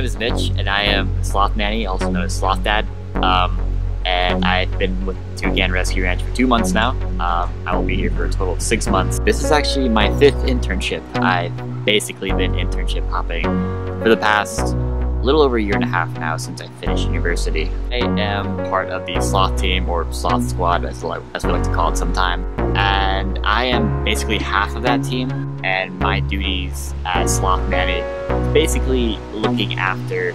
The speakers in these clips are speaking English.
name is Mitch, and I am Sloth Manny, also known as Sloth Dad. Um, and I've been with Toucan Rescue Ranch for two months now. Um, I will be here for a total of six months. This is actually my fifth internship. I've basically been internship hopping for the past little over a year and a half now since I finished university. I am part of the sloth team or sloth squad as, we like to call it sometime. And I am basically half of that team and my duties as sloth Manny basically looking after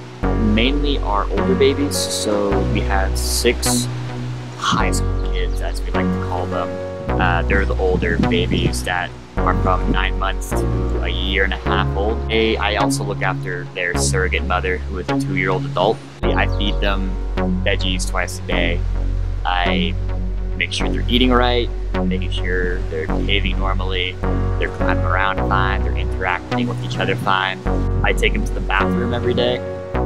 mainly our older babies. So we have six high school kids as we like to call them. Uh, they're the older babies that are from nine months to a year and a half old. I also look after their surrogate mother, who is a two-year-old adult. I feed them veggies twice a day. I make sure they're eating right, making sure they're behaving normally, they're climbing around fine, they're interacting with each other fine. I take them to the bathroom every day,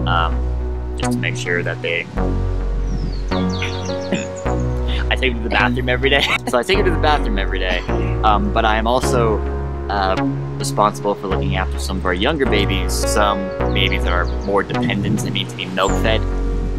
um, just to make sure that they I take them to the bathroom every day. so I take them to the bathroom every day. Um, but I am also uh, responsible for looking after some of our younger babies, some babies that are more dependent and need to be milk fed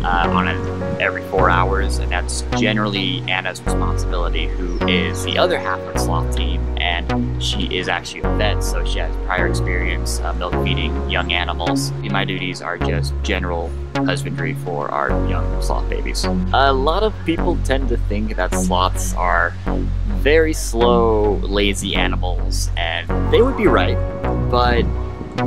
uh, on a, every four hours, and that's generally Anna's responsibility, who is the other half of the sloth team, and she is actually a vet, so she has prior experience uh, milk feeding young animals. My duties are just general husbandry for our young sloth babies. A lot of people tend to think that sloths are very slow, lazy animals, and they would be right, but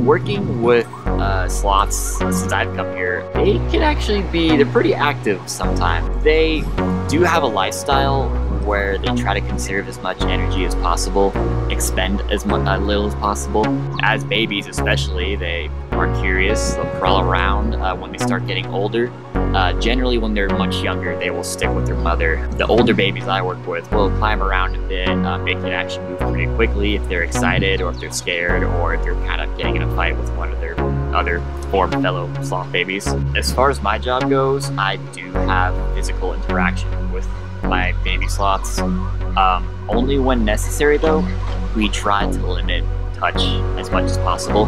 working with uh, sloths since I've come here, they can actually be, they're pretty active sometimes. They do have a lifestyle where they try to conserve as much energy as possible, expend as much, uh, little as possible. As babies especially, they are curious, they'll crawl around uh, when they start getting older. Uh, generally, when they're much younger, they will stick with their mother. The older babies I work with will climb around a bit, uh, make it actually move pretty quickly if they're excited or if they're scared or if they're kind of getting in a fight with one of their other four fellow sloth babies. As far as my job goes, I do have physical interaction with my baby sloths. Um, only when necessary, though, we try to limit touch as much as possible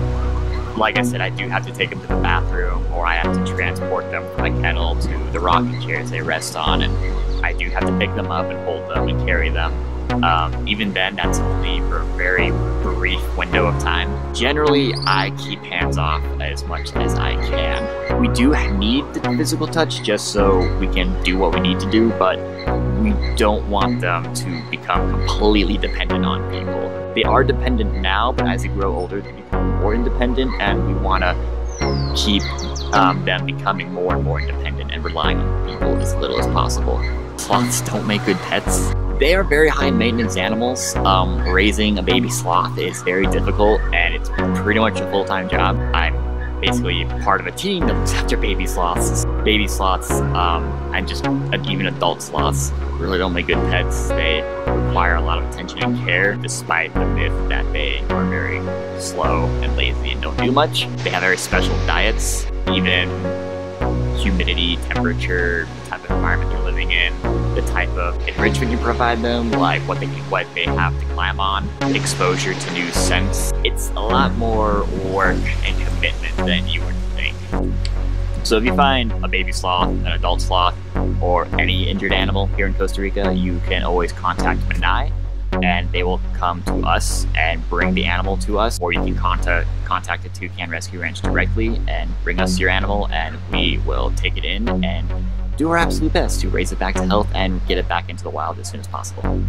like I said, I do have to take them to the bathroom or I have to transport them from the kennel to the rocking chairs they rest on. And I do have to pick them up and hold them and carry them. Um, even then, that's only for a very brief window of time. Generally, I keep hands off as much as I can. We do need the physical touch just so we can do what we need to do, but we don't want them to become completely dependent on people. They are dependent now, but as they grow older, they become more independent, and we want to keep um, them becoming more and more independent and relying on people as little as possible. Sloths don't make good pets. They are very high maintenance animals. Um, raising a baby sloth is very difficult and it's pretty much a full-time job. I'm basically part of a team that looks after baby sloths. Baby sloths um, and just even adult sloths really don't make good pets. They require a lot of attention and care despite the myth that they are very slow and lazy and don't do much. They have very special diets, even humidity, temperature, the type of environment they're living in, the type of enrichment you provide them, like what they what they have to climb on, exposure to new scents. It's a lot more work and commitment than you would. So if you um, find a baby sloth, an adult sloth, or any injured animal here in Costa Rica, you can always contact MINAE and they will come to us and bring the animal to us, or you can contact contact the Toucan Rescue Ranch directly and bring us your animal, and we will take it in and do our absolute best to raise it back to health and get it back into the wild as soon as possible.